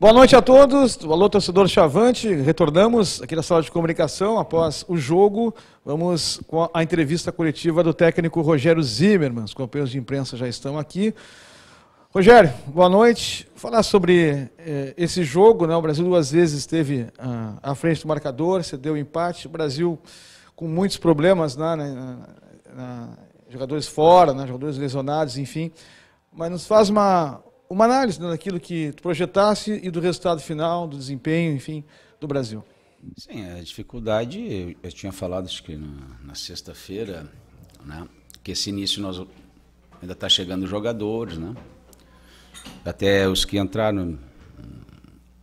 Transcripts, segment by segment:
Boa noite a todos. Alô, torcedor Chavante. Retornamos aqui na sala de comunicação após o jogo. Vamos com a entrevista coletiva do técnico Rogério Zimmermann. Os companheiros de imprensa já estão aqui. Rogério, boa noite. Falar sobre eh, esse jogo, né? O Brasil duas vezes esteve ah, à frente do marcador, cedeu o empate. O Brasil com muitos problemas, né? Na, na, jogadores fora, né? jogadores lesionados, enfim. Mas nos faz uma, uma análise né, daquilo que tu projetasse e do resultado final, do desempenho, enfim, do Brasil. Sim, a dificuldade, eu tinha falado acho que na, na sexta-feira, né, que esse início nós ainda está chegando jogadores, né? Até os que entraram,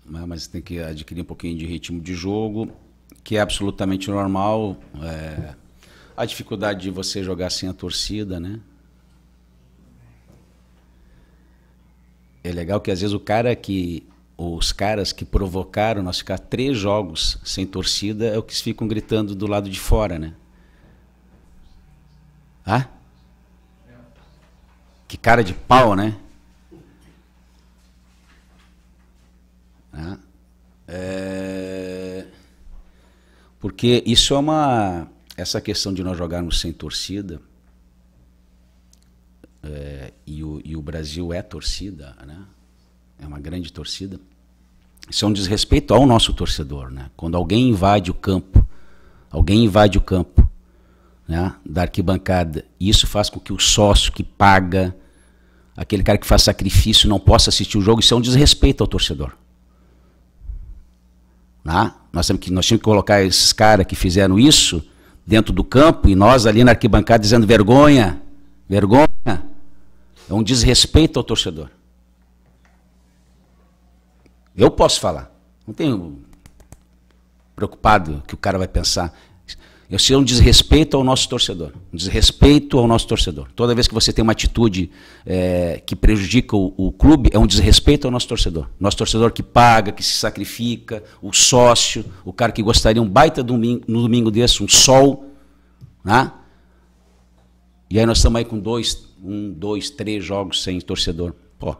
né, mas tem que adquirir um pouquinho de ritmo de jogo, que é absolutamente normal. É, a dificuldade de você jogar sem a torcida, né? É legal que às vezes o cara que. Os caras que provocaram nós ficar três jogos sem torcida é o que ficam gritando do lado de fora, né? Ah? Que cara de pau, né? Ah. É... Porque isso é uma. Essa questão de nós jogarmos sem torcida é, e o Brasil é torcida, né? é uma grande torcida. Isso é um desrespeito ao nosso torcedor. Né? Quando alguém invade o campo, alguém invade o campo né, da arquibancada, e isso faz com que o sócio que paga, aquele cara que faz sacrifício, não possa assistir o jogo, isso é um desrespeito ao torcedor. Né? Nós, temos que, nós tínhamos que colocar esses caras que fizeram isso dentro do campo e nós ali na arquibancada dizendo vergonha, vergonha. É um desrespeito ao torcedor. Eu posso falar. Não tenho preocupado que o cara vai pensar. Eu sei um desrespeito ao nosso torcedor. Um desrespeito ao nosso torcedor. Toda vez que você tem uma atitude é, que prejudica o, o, clube, é um desrespeito ao nosso torcedor. Nosso torcedor que paga, que se sacrifica, o sócio, o cara que gostaria um baita domingo, no domingo desse, um sol. Né? E aí nós estamos aí com dois, um, dois, três jogos sem torcedor. Pô,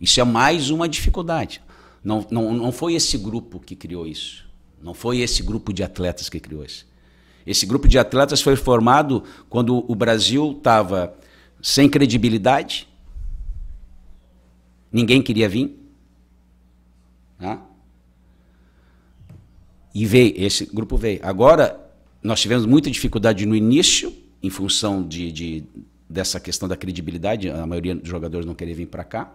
isso é mais uma dificuldade. Não, não, não foi esse grupo que criou isso. Não foi esse grupo de atletas que criou isso. Esse grupo de atletas foi formado quando o Brasil estava sem credibilidade, ninguém queria vir. Né? E veio, esse grupo veio. Agora, nós tivemos muita dificuldade no início, em função de, de dessa questão da credibilidade, a maioria dos jogadores não queria vir para cá.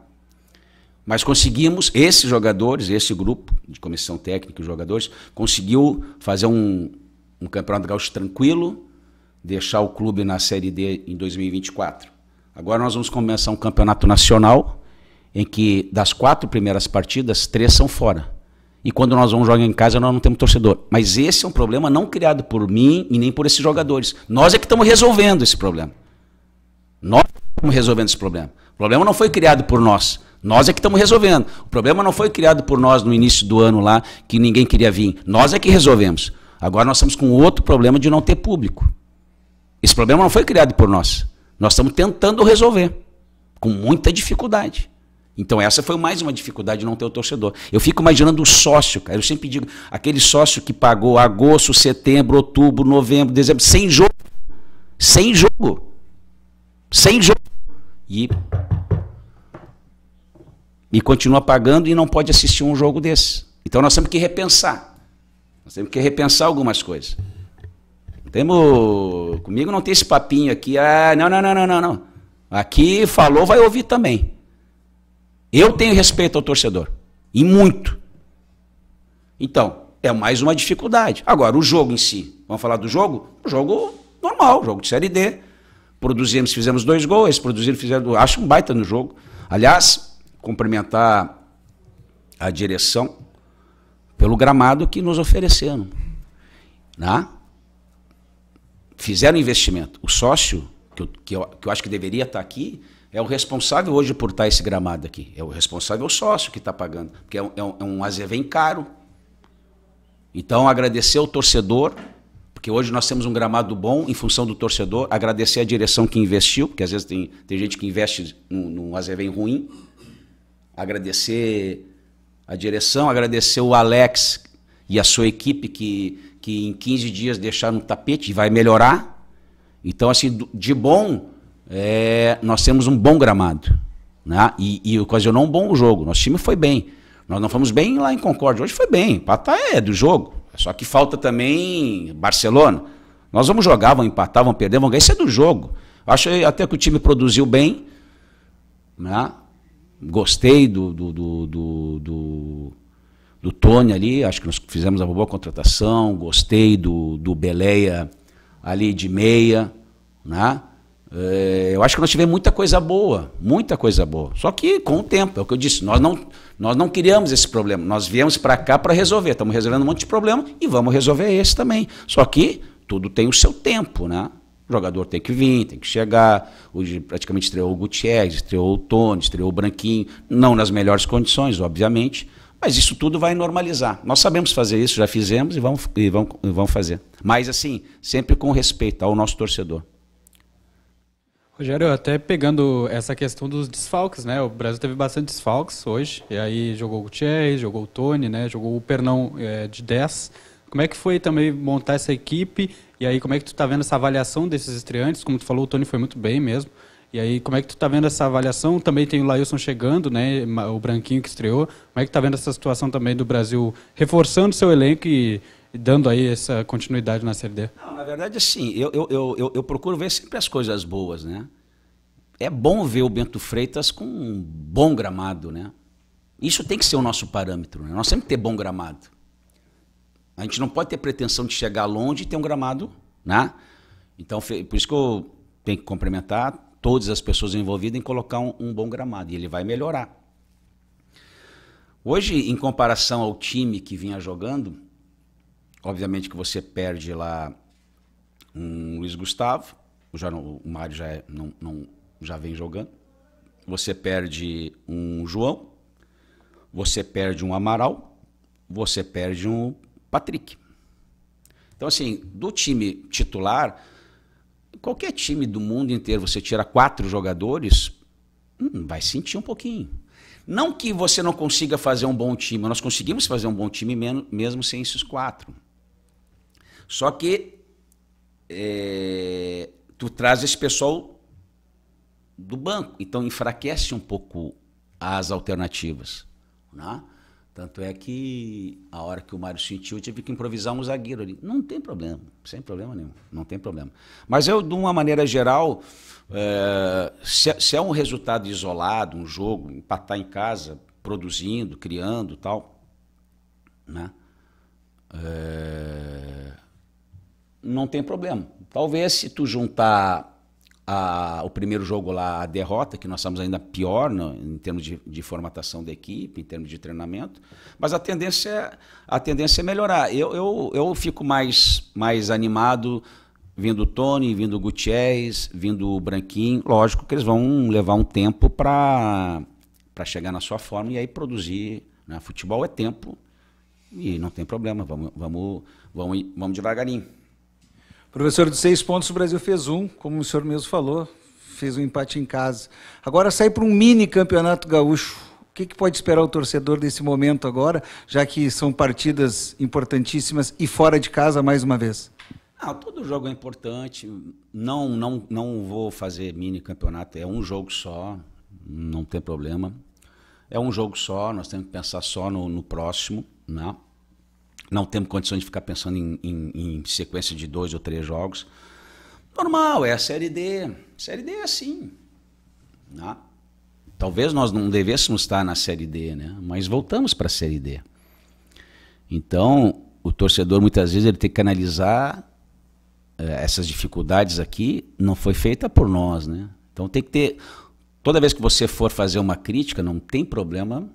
Mas conseguimos, esses jogadores, esse grupo de comissão técnica e jogadores, conseguiu fazer um, um campeonato gaúcho tranquilo, deixar o clube na Série D em 2024. Agora nós vamos começar um campeonato nacional, em que das quatro primeiras partidas, três são fora. E quando nós vamos jogar em casa, nós não temos torcedor. Mas esse é um problema não criado por mim e nem por esses jogadores. Nós é que estamos resolvendo esse problema. Nós estamos resolvendo esse problema. O problema não foi criado por nós. Nós é que estamos resolvendo. O problema não foi criado por nós no início do ano lá, que ninguém queria vir. Nós é que resolvemos. Agora nós estamos com outro problema de não ter público. Esse problema não foi criado por nós. Nós estamos tentando resolver. Com muita dificuldade. Então essa foi mais uma dificuldade de não ter o torcedor. Eu fico imaginando o sócio, cara. Eu sempre digo, aquele sócio que pagou agosto, setembro, outubro, novembro, dezembro, sem jogo. Sem jogo sem jogo. E, e continua pagando e não pode assistir um jogo desse. Então nós temos que repensar. Nós temos que repensar algumas coisas. Temos, comigo não tem esse papinho aqui, ah, não, não, não, não, não, não. Aqui falou, vai ouvir também. Eu tenho respeito ao torcedor. E muito. Então, é mais uma dificuldade. Agora, o jogo em si. Vamos falar do jogo? O jogo normal, jogo de Série D. Produzimos, fizemos dois gols, produziram, fizeram. Acho um baita no jogo. Aliás, cumprimentar a direção pelo gramado que nos ofereceram. Né? Fizeram investimento. O sócio, que eu, que, eu, que eu acho que deveria estar aqui, é o responsável hoje por estar esse gramado aqui. É o responsável, é o sócio que está pagando. Porque é um, é um, é um azevém caro. Então, agradecer ao torcedor porque hoje nós temos um gramado bom em função do torcedor, agradecer a direção que investiu, porque às vezes tem, tem gente que investe num, num azevém ruim, agradecer a direção, agradecer o Alex e a sua equipe que, que em 15 dias deixaram no tapete e vai melhorar. Então, assim, de bom, é, nós temos um bom gramado. Né? E, e ocasionou um bom jogo. Nosso time foi bem. Nós não fomos bem lá em Concórdia. Hoje foi bem. Empatar é do jogo. Só que falta também Barcelona. Nós vamos jogar, vamos empatar, vamos perder, vamos ganhar. Isso é do jogo. Acho até que o time produziu bem. Né? Gostei do, do, do, do, do, do Tony ali. Acho que nós fizemos uma boa contratação. Gostei do, do Beleia ali de meia. Né? É, eu acho que nós tivemos muita coisa boa, muita coisa boa. Só que com o tempo, é o que eu disse, nós não, nós não criamos esse problema. Nós viemos para cá para resolver. Estamos resolvendo um monte de problema e vamos resolver esse também. Só que tudo tem o seu tempo, né? O jogador tem que vir, tem que chegar. Hoje praticamente estreou o Gutierrez, estreou o Tony, estreou o Branquinho. Não nas melhores condições, obviamente. Mas isso tudo vai normalizar. Nós sabemos fazer isso, já fizemos e vamos, e vamos, e vamos fazer. Mas assim, sempre com respeito ao nosso torcedor. Rogério, até pegando essa questão dos desfalques, né? O Brasil teve bastante desfalques hoje, e aí jogou o Gutierrez, jogou o Tony, né? Jogou o Pernão é, de 10. Como é que foi também montar essa equipe? E aí, como é que tu está vendo essa avaliação desses estreantes? Como tu falou, o Tony foi muito bem mesmo. E aí, como é que tu está vendo essa avaliação? Também tem o Lailson chegando, né? O Branquinho que estreou. Como é que tá vendo essa situação também do Brasil reforçando seu elenco e dando aí essa continuidade na Série D? Não, na verdade, assim, eu, eu, eu, eu, procuro ver sempre as coisas boas, né? É bom ver o Bento Freitas com um bom gramado, né? Isso tem que ser o nosso parâmetro, né? Nós sempre ter bom gramado. A gente não pode ter pretensão de chegar longe e ter um gramado, né? Então, por isso que eu tenho que complementar todas as pessoas envolvidas em colocar um, um bom gramado. E ele vai melhorar. Hoje, em comparação ao time que vinha jogando, obviamente que você perde lá um Luiz Gustavo, já não, o Mário já, é, não, não, já vem jogando. Você perde um João, você perde um Amaral, você perde um Patrick. Então, assim, do time titular, qualquer time do mundo inteiro, você tira quatro jogadores, hum, vai sentir um pouquinho. Não que você não consiga fazer um bom time, nós conseguimos fazer um bom time mesmo sem esses quatro. Só que é, tu traz esse pessoal do banco, então enfraquece um pouco as alternativas. Né? Tanto é que a hora que o Mário sentiu, eu tive que improvisar um zagueiro ali. Não tem problema, sem problema nenhum, não tem problema. Mas eu, de uma maneira geral, é, se, se, é um resultado isolado, um jogo, empatar em casa, produzindo, criando tal, né? É, não tem problema. Talvez se tu juntar a, o primeiro jogo lá, a derrota, que nós estamos ainda pior no, em termos de, de, formatação da equipe, em termos de treinamento, mas a tendência é, a tendência é melhorar. Eu, eu, eu fico mais, mais animado vindo o Tony, vindo o Gutierrez, vindo o Branquinho. Lógico que eles vão levar um tempo para chegar na sua forma e aí produzir. Né? Futebol é tempo e não tem problema, vamos, vamos, vamos, vamos devagarinho. Professor, de seis pontos o Brasil fez um, como o senhor mesmo falou, fez um empate em casa. Agora sai para um mini campeonato gaúcho. O que, que, pode esperar o torcedor desse momento agora, já que são partidas importantíssimas e fora de casa mais uma vez? Ah, todo jogo é importante. Não, não, não vou fazer mini campeonato. É um jogo só, não tem problema. É um jogo só. Nós temos que pensar só no, no próximo, né? Não temos condições de ficar pensando em, em, em, sequência de dois ou três jogos. Normal, é a Série D. Série D é assim. Né? Talvez nós não devêssemos estar na Série D, né? mas voltamos para a Série D. Então, o torcedor muitas vezes ele tem que analisar eh, essas dificuldades aqui, não foi feita por nós. Né? Então tem que ter. Toda vez que você for fazer uma crítica, não tem problema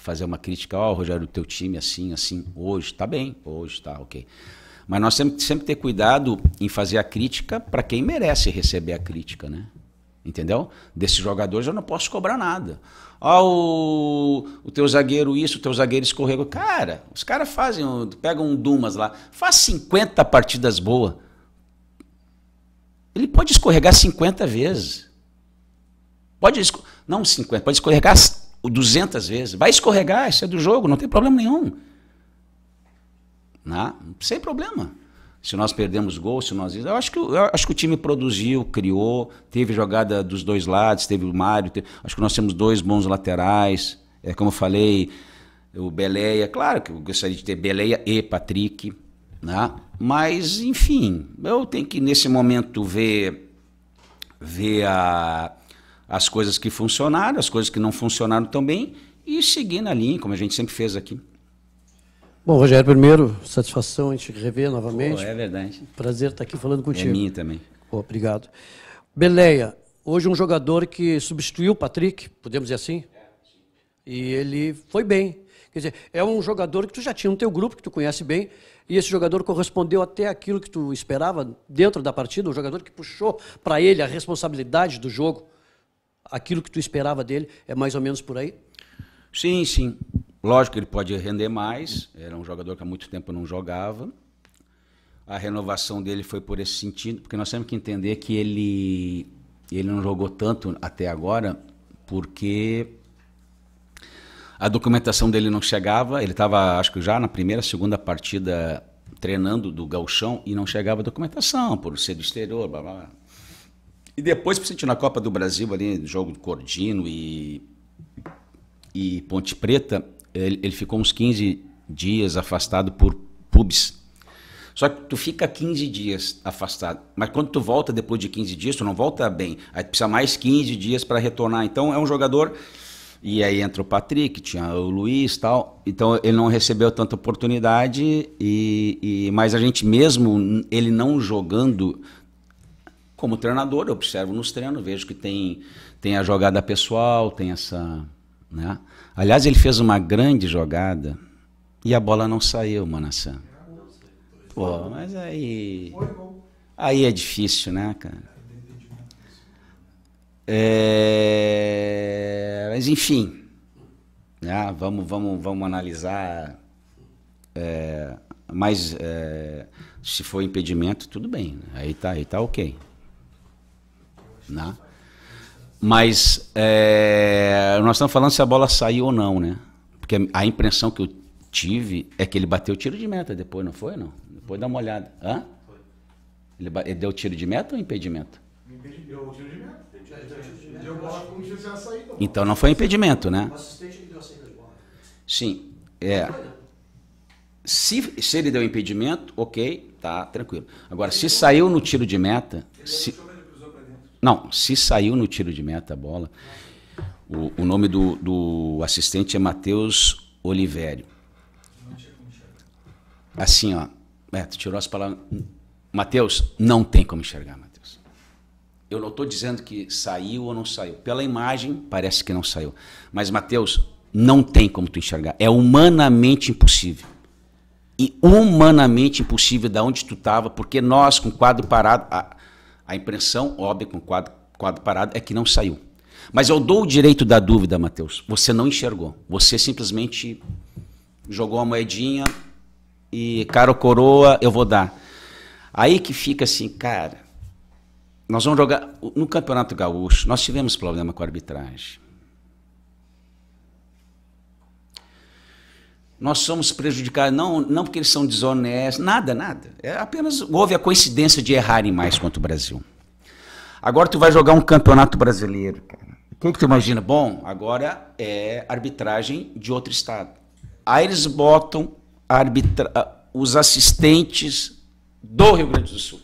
fazer uma crítica, ó, oh, Rogério, o teu time assim, assim, hoje, tá bem, hoje tá, ok. Mas nós sempre, sempre ter cuidado em fazer a crítica para quem merece receber a crítica, né? Entendeu? Desses jogadores eu não posso cobrar nada. Ó, o, o teu zagueiro isso, o teu zagueiro escorregou. Cara, os caras fazem, pegam um Dumas lá, faz 50 partidas boas. Ele pode escorregar 50 vezes. Pode, não 50, pode escorregar 200 vezes. Vai escorregar, isso é do jogo, não tem problema nenhum. Né? Sem problema. Se nós perdemos gol, se nós. Eu acho, que, eu acho que o time produziu, criou, teve jogada dos dois lados, teve o Mário. Teve, acho que nós temos dois bons laterais. É, como eu falei, o Beleia, claro que eu gostaria de ter Beleia e Patrick. Né? Mas, enfim, eu tenho que nesse momento ver, ver a, as coisas que funcionaram, as coisas que não funcionaram também e seguir na linha, como a gente sempre fez aqui. Bom, Rogério, primeiro, satisfação em te rever novamente. Pô, é verdade. Prazer estar aqui falando contigo. É minha também. Pô, obrigado. Beleia, hoje um jogador que substituiu o Patrick, podemos dizer assim? E ele foi bem. Quer dizer, é um jogador que tu já tinha no teu grupo, que tu conhece bem, e esse jogador correspondeu até aquilo que tu esperava dentro da partida, um jogador que puxou para ele a responsabilidade do jogo. Aquilo que tu esperava dele é mais ou menos por aí? Sim, sim. Lógico que ele pode render mais, era um jogador que há muito tempo não jogava. A renovação dele foi por esse sentido, porque nós temos que entender que ele, ele não jogou tanto até agora, porque a documentação dele não chegava, ele estava, acho que já na primeira, segunda partida treinando do galchão e não chegava a documentação, por ser do exterior, blá, blá, blá. E depois, principalmente na Copa do Brasil, ali, jogo do Cordino e, e Ponte Preta, ele, ele ficou uns 15 dias afastado por pubs. Só que tu fica 15 dias afastado. Mas quando tu volta depois de 15 dias, tu não volta bem. Aí tu precisa mais 15 dias para retornar. Então é um jogador. E aí entra o Patrick, tinha o Luiz tal. Então ele não recebeu tanta oportunidade. E, e, mas a gente mesmo, ele não jogando como treinador, eu observo nos treinos, vejo que tem, tem a jogada pessoal, tem essa. Né? Aliás, ele fez uma grande jogada e a bola não saiu, Manassã. Pô, mas aí. Aí é difícil, né, cara? É, mas enfim, né, vamos, vamos, vamos analisar. É, mas é, se for impedimento, tudo bem. Né? Aí tá, aí tá ok. Né? Mas é, nós estamos falando se a bola saiu ou não, né? Porque a impressão que eu tive é que ele bateu o tiro de meta depois, não foi? Não? Depois dá uma olhada. Hã? Ele, ele deu tiro de meta ou impedimento? Deu tiro de meta. Deu bola como se tivesse saído. Então não foi impedimento, né? O assistente que deu a saída de bola. Sim. É. Se, se ele deu impedimento, ok, tá tranquilo. Agora, se saiu no tiro de meta. Se, não, se saiu no tiro de meta a bola, o, o nome do, do assistente é Matheus Olivério. Assim, ó. É, tu tirou as palavras. Matheus, não tem como enxergar, Matheus. Eu não estou dizendo que saiu ou não saiu. Pela imagem, parece que não saiu. Mas, Matheus, não tem como tu enxergar. É humanamente impossível. E humanamente impossível da onde tu estava, porque nós, com o quadro parado, a, a impressão, óbvia, com o quadro, quadro parado, é que não saiu. Mas eu dou o direito da dúvida, Matheus. Você não enxergou. Você simplesmente jogou a moedinha e, cara ou coroa, eu vou dar. Aí que fica assim, cara. Nós vamos jogar. No Campeonato Gaúcho, nós tivemos problema com a arbitragem. Nós somos prejudicados, não, não porque eles são desonestos, nada, nada. É apenas houve a coincidência de errarem mais contra o Brasil. Agora tu vai jogar um campeonato brasileiro, cara. O que, que tu imagina? Bom, agora é arbitragem de outro estado. Aí eles botam arbitra... os assistentes do Rio Grande do Sul.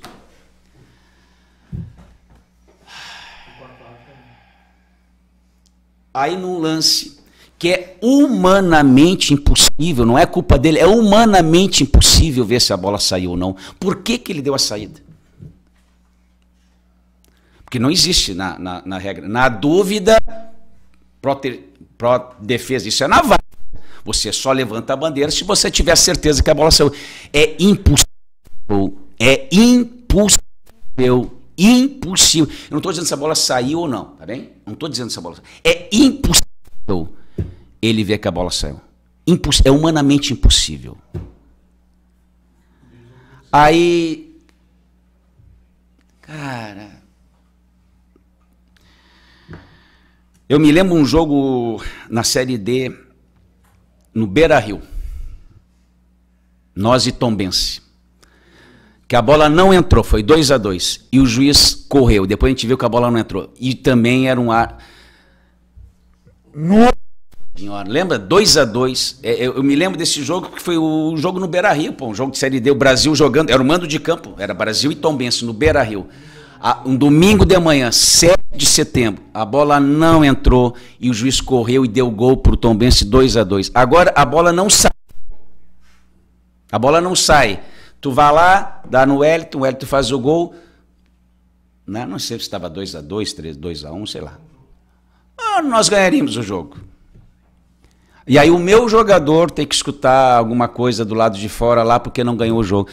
Aí num lance que é humanamente impossível, não é culpa dele, é humanamente impossível ver se a bola saiu ou não. Por que, que ele deu a saída? Porque não existe na, na, na regra. Na dúvida, pró-defesa, isso é na. Você só levanta a bandeira se você tiver certeza que a bola saiu. É impossível. É impossível. Impossível. Eu não estou dizendo se a bola saiu ou não, tá bem? Não estou dizendo se a bola saiu. É impossível ele vê que a bola saiu. Imposs é humanamente impossível. Aí, cara, Eu me lembro um jogo na Série D no Beira Rio. Nós e Tombense. Que a bola não entrou, foi 2 a 2 E o juiz correu. Depois a gente viu que a bola não entrou. E também era um ar. No... Senhora, lembra? 2 a 2 é, eu, me lembro desse jogo que foi o jogo no Beira Rio, pô, um jogo de Série D, o Brasil jogando. Era o mando de campo, era Brasil e Tombense no Beira Rio. um domingo de manhã, 7 de setembro, a bola não entrou e o juiz correu e deu gol para o Tombense 2 a 2 Agora a bola não sai. A bola não sai. Tu vai lá, dá no Wellington, o Wellington faz o gol. Não, não sei se estava 2 a 2 3 2 a 1 sei lá. Ah, nós ganharíamos o jogo. E aí o meu jogador tem que escutar alguma coisa do lado de fora lá porque não ganhou o jogo.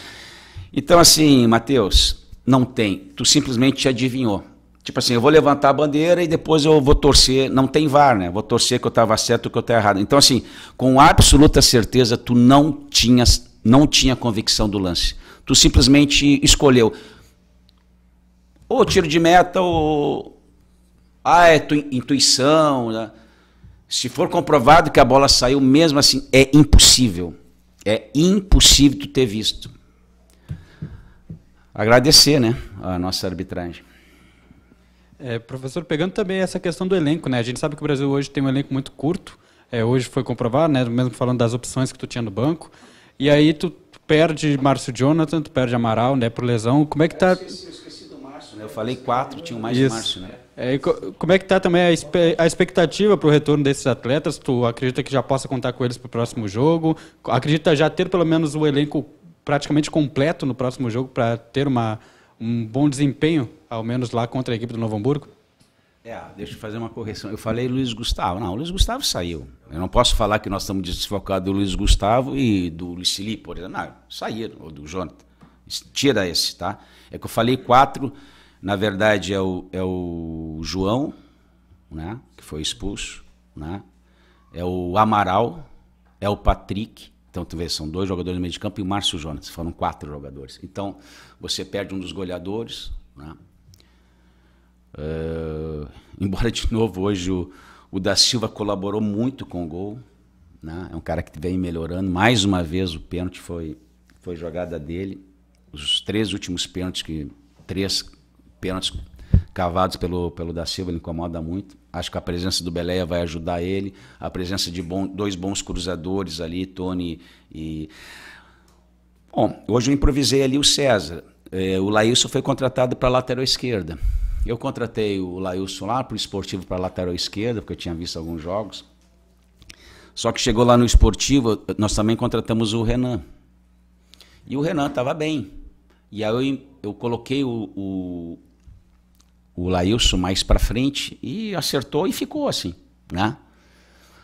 Então assim, Matheus, não tem. Tu simplesmente adivinhou. Tipo assim, eu vou levantar a bandeira e depois eu vou torcer, não tem VAR, né? Vou torcer que eu estava certo ou que eu estava errado. Então assim, com absoluta certeza tu não tinhas, não tinha convicção do lance. Tu simplesmente escolheu ou tiro de meta ou ah, é tu, intuição, né? Se for comprovado que a bola saiu mesmo assim, é impossível. É impossível tu ter visto. Agradecer, né, a nossa arbitragem. É, professor, pegando também essa questão do elenco, né? A gente sabe que o Brasil hoje tem um elenco muito curto. É, hoje foi comprovado, né? Mesmo falando das opções que tu tinha no banco. E aí tu, perde Márcio Jonathan, tu perde Amaral, né? Por lesão. Como é que tá? Eu esqueci, do Márcio, né? Eu falei quatro, tinha mais Isso. Márcio, né? É, como é que está também a, expectativa para o retorno desses atletas? Tu acredita que já possa contar com eles para o próximo jogo? Acredita já ter pelo menos o elenco praticamente completo no próximo jogo para ter uma, um bom desempenho, ao menos lá contra a equipe do Novo Hamburgo? É, deixa eu fazer uma correção. Eu falei Luiz Gustavo. Não, o Luiz Gustavo saiu. Eu não posso falar que nós estamos desfocados do Luiz Gustavo e do Licili, por exemplo. Não, saíram, ou do Jonathan. Tira esse, tá? É que eu falei quatro, na verdade é o, é o João, né? Que foi expulso, né? É o Amaral, é o Patrick, então, tu vê, são dois jogadores no meio de campo e o Márcio Jonas. Foram quatro jogadores. Então, você perde um dos goleadores. Né? Uh, embora, de novo, hoje o, o da Silva colaborou muito com o gol. Né? É um cara que vem melhorando. Mais uma vez, o pênalti foi, foi jogada dele. Os três últimos pênaltis, que três pênaltis cavados pelo, pelo da Silva, ele incomoda muito. Acho que a presença do Beleia vai ajudar ele. A presença de bom, dois bons cruzadores ali, Tony e. Bom, hoje eu improvisei ali o César. É, o Laílson foi contratado para lateral esquerda. Eu contratei o Laílson lá para o esportivo para lateral esquerda, porque eu tinha visto alguns jogos. Só que chegou lá no esportivo, nós também contratamos o Renan. E o Renan estava bem. E aí eu, eu coloquei o, o, o Lailson mais para frente e acertou e ficou assim, né?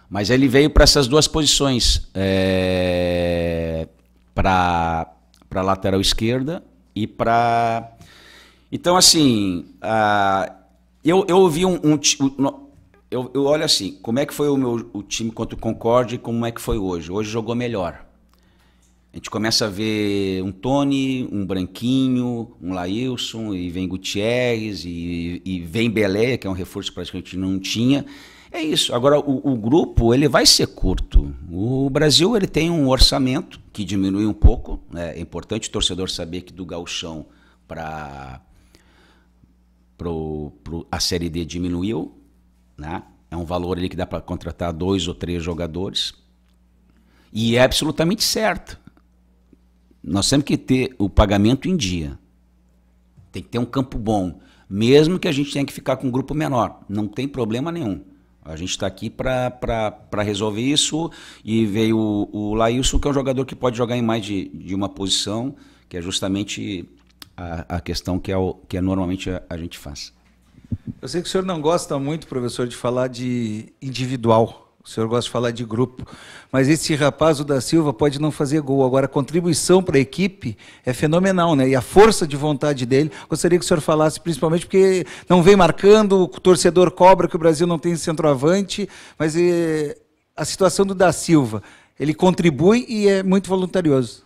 Mas ele veio para essas duas posições, é, para para lateral esquerda e para então assim, uh, eu eu ouvi um, um, um eu, eu olho assim, como é que foi o meu o time contra o Concorde e como é que foi hoje? Hoje jogou melhor. A gente começa a ver um Tony, um Branquinho, um Lailson, e vem Gutierrez, e, e vem Belé, que é um reforço que praticamente não tinha. É isso. Agora, o, o, grupo ele vai ser curto. O Brasil ele tem um orçamento que diminui um pouco. Né? É importante o torcedor saber que do galchão para a Série D diminuiu. Né? É um valor ali que dá para contratar dois ou três jogadores. E é absolutamente certo nós temos que ter o pagamento em dia. Tem que ter um campo bom. Mesmo que a gente tenha que ficar com um grupo menor. Não tem problema nenhum. A gente está aqui para resolver isso. E veio o, o Laílson, que é um jogador que pode jogar em mais de, de uma posição, que é justamente a, a questão que é, o, que é normalmente a, a gente faz. Eu sei que o senhor não gosta muito, professor, de falar de individual. O senhor gosta de falar de grupo. Mas esse rapaz, o da Silva, pode não fazer gol. Agora, a contribuição para a equipe é fenomenal, né? E a força de vontade dele. Gostaria que o senhor falasse, principalmente porque não vem marcando, o torcedor cobra que o Brasil não tem centroavante, mas e, a situação do da Silva, ele contribui e é muito voluntarioso.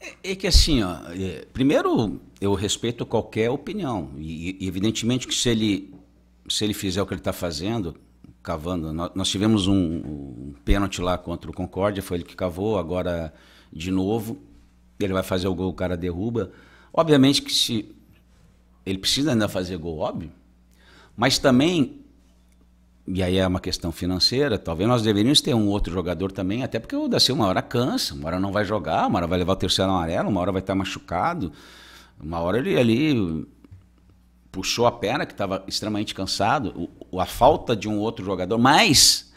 É, é que assim, ó, é, primeiro eu respeito qualquer opinião. E, e evidentemente que se ele se ele fizer o que ele está fazendo, cavando, nós, tivemos um, um, pênalti lá contra o Concórdia, foi ele que cavou, agora de novo, ele vai fazer o gol, o cara derruba. Obviamente que se ele precisa ainda fazer gol, óbvio, mas também e aí é uma questão financeira, talvez nós deveríamos ter um outro jogador também, até porque o Daci uma hora cansa, uma hora não vai jogar, uma hora vai levar o terceiro amarelo, uma hora vai estar machucado, uma hora ele ali puxou a perna, que estava extremamente cansado, o, a falta de um outro jogador, mas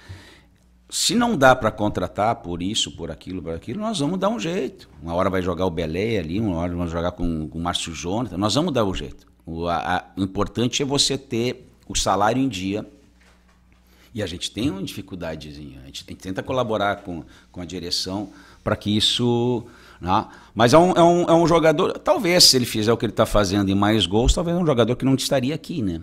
se não dá para contratar por isso, por aquilo, por aquilo, nós vamos dar um jeito. Uma hora vai jogar o Belé ali, uma hora vamos jogar com, com o Márcio Jonathan, nós vamos dar um jeito. O, a, a, o importante é você ter o salário em dia e a gente tem uma dificuldadezinha. A gente tenta colaborar com, com a direção para que isso. Né? Mas é um, é, um, é um jogador. Talvez, se ele fizer o que ele está fazendo em mais gols, talvez é um jogador que não estaria aqui, né?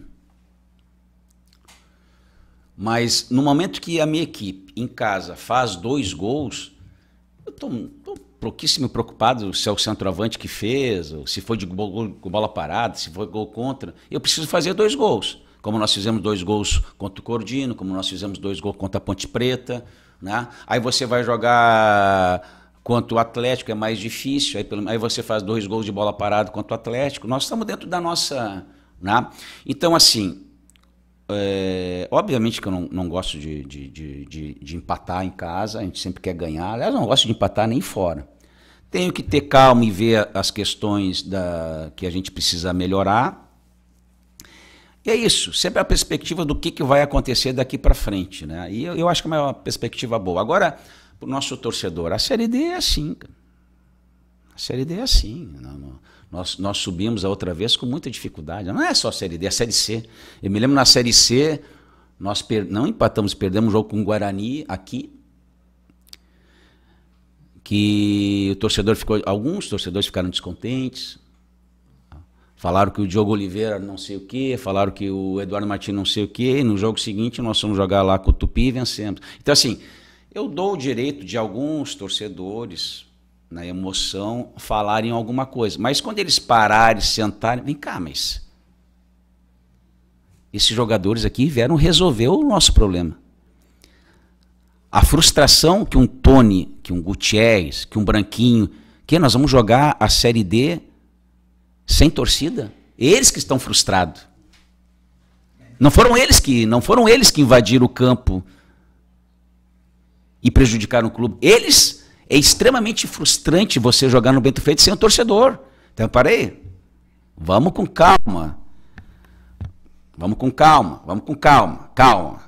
Mas no momento que a minha equipe em casa faz dois gols, eu estou pouquíssimo preocupado se é o centroavante que fez, ou se foi de bola parada, se foi gol contra. Eu preciso fazer dois gols como nós fizemos dois gols contra o Cordino, como nós fizemos dois gols contra a Ponte Preta. Né? Aí você vai jogar contra o Atlético, é mais difícil, aí, aí você faz dois gols de bola parada contra o Atlético. Nós estamos dentro da nossa. Né? Então, assim, é, obviamente que eu não, não gosto de, de, de, de, empatar em casa, a gente sempre quer ganhar. Aliás, eu não gosto de empatar nem fora. Tenho que ter calma e ver as questões da, que a gente precisa melhorar e é isso, sempre a perspectiva do que, que vai acontecer daqui para frente. Né? E eu, eu, acho que é uma perspectiva boa. Agora, para o nosso torcedor, a Série D é assim. A Série D é assim. Nós, nós subimos a outra vez com muita dificuldade. Não é só a Série D, é a Série C. Eu me lembro na Série C, nós per... não empatamos, perdemos o jogo com o Guarani aqui. Que o torcedor ficou. Alguns torcedores ficaram descontentes, Falaram que o Diogo Oliveira não sei o quê, falaram que o Eduardo Martins não sei o quê, e no jogo seguinte nós fomos jogar lá com o Tupi e vencemos. Então, assim, eu dou o direito de alguns torcedores, na emoção, falarem alguma coisa. Mas quando eles pararem, sentarem, vem cá, mas. Esses jogadores aqui vieram resolver o nosso problema. A frustração que um Tony, que um Gutierrez, que um Branquinho, que nós vamos jogar a Série D sem torcida. Eles que estão frustrados. Não foram eles que, não foram eles que invadiram o campo e prejudicaram o clube. Eles é extremamente frustrante você jogar no Bento Feito sem o torcedor. Então, parei. Vamos com calma. Vamos com calma, vamos com calma, calma.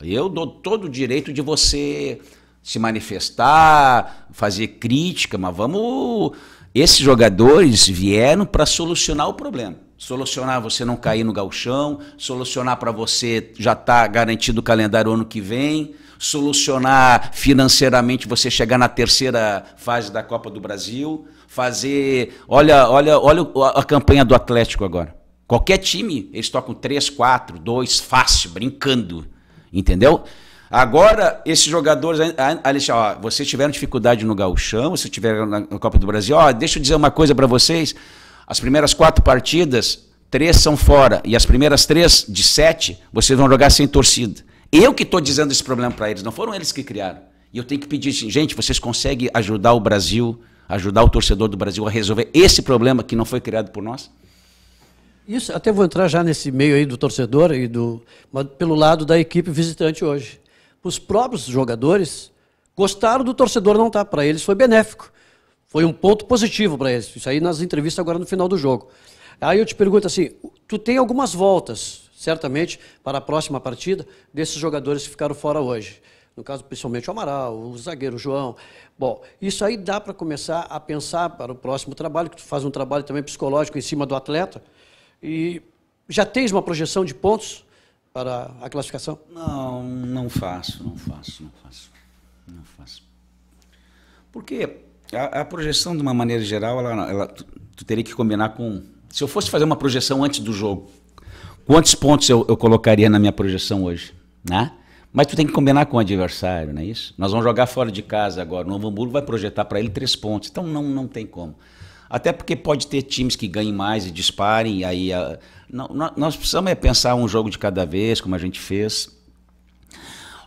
Eu dou todo o direito de você se manifestar, fazer crítica, mas vamos esses jogadores vieram para solucionar o problema. Solucionar você não cair no galchão, solucionar para você já estar tá garantido o calendário ano que vem, solucionar financeiramente você chegar na terceira fase da Copa do Brasil, fazer. Olha, olha, olha a campanha do Atlético agora. Qualquer time, eles tocam 3, 4, 2, fácil, brincando. Entendeu? Agora, esses jogadores, Alexandre, ó, vocês tiveram dificuldade no Gauchão, vocês tiveram na Copa do Brasil, ó, deixa eu dizer uma coisa para vocês, as primeiras quatro partidas, três são fora, e as primeiras três, de sete, vocês vão jogar sem torcida. Eu que estou dizendo esse problema para eles, não foram eles que criaram. E eu tenho que pedir, gente, vocês conseguem ajudar o Brasil, ajudar o torcedor do Brasil a resolver esse problema que não foi criado por nós? Isso, até vou entrar já nesse meio aí do torcedor e do, pelo lado da equipe visitante hoje os próprios jogadores gostaram do torcedor não estar. Tá. Para eles foi benéfico. Foi um ponto positivo para eles. Isso aí nas entrevistas agora no final do jogo. Aí eu te pergunto assim, tu tem algumas voltas, certamente, para a próxima partida, desses jogadores que ficaram fora hoje. No caso, principalmente o Amaral, o zagueiro o João. Bom, isso aí dá para começar a pensar para o próximo trabalho, que tu faz um trabalho também psicológico em cima do atleta. E já tens uma projeção de pontos para a classificação? Não, não faço, não faço, não faço. Não faço. Porque a, a projeção, de uma maneira geral, ela, ela tu, tu, teria que combinar com. Se eu fosse fazer uma projeção antes do jogo, quantos pontos eu, eu colocaria na minha projeção hoje? Né? Mas tu tem que combinar com o adversário, não é isso? Nós vamos jogar fora de casa agora. O Novo Hamburgo vai projetar para ele três pontos. Então não, não tem como. Até porque pode ter times que ganhem mais e disparem, e aí a, não, nós precisamos é pensar um jogo de cada vez, como a gente fez.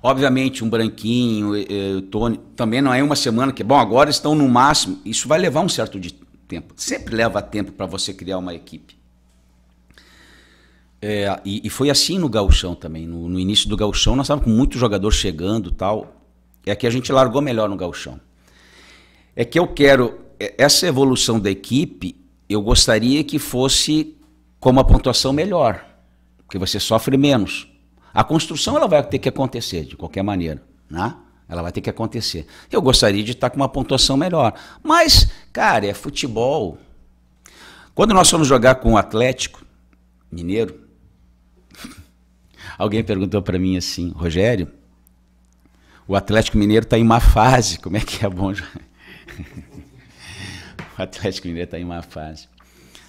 Obviamente, um branquinho, eh, Tony, também não é uma semana que, bom, agora estão no máximo. Isso vai levar um certo de tempo. Sempre leva tempo para você criar uma equipe. É, e, e, foi assim no gauchão também. No, no início do gauchão, nós estávamos com muito jogador chegando tal. É que a gente largou melhor no gauchão. É que eu quero, é, essa evolução da equipe, eu gostaria que fosse com uma pontuação melhor. Porque você sofre menos. A construção ela vai ter que acontecer de qualquer maneira, né? Ela vai ter que acontecer. Eu gostaria de estar com uma pontuação melhor. Mas, cara, é futebol. Quando nós fomos jogar com o Atlético Mineiro, alguém perguntou para mim assim, Rogério, o Atlético Mineiro está em má fase, como é que é bom o Atlético Mineiro está em má fase.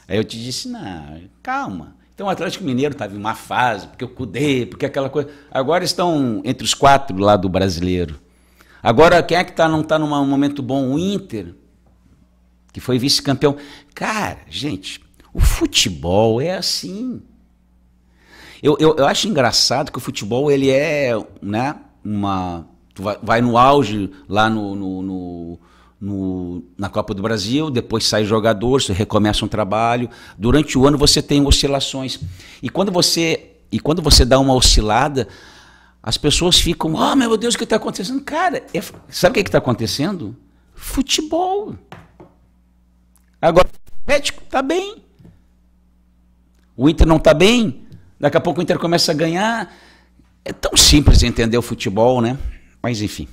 Aí eu te disse, não, calma. Então o Atlético Mineiro estava em má fase, porque eu cudei, porque aquela coisa. Agora estão entre os quatro lá do brasileiro. Agora, quem é que tá, não está num momento bom? O Inter, que foi vice-campeão. Cara, gente, o futebol é assim. Eu, eu, eu, acho engraçado que o futebol ele é né, uma. Tu vai, vai no auge lá no, no, no no, na Copa do Brasil, depois sai jogador, você recomeça um trabalho. Durante o ano você tem oscilações. E quando você, e quando você dá uma oscilada, as pessoas ficam, oh meu Deus, o que está acontecendo? Cara, é, sabe o que está acontecendo? Futebol. Agora, o Atlético está bem. O Inter não está bem. Daqui a pouco o Inter começa a ganhar. É tão simples entender o futebol, né? Mas enfim.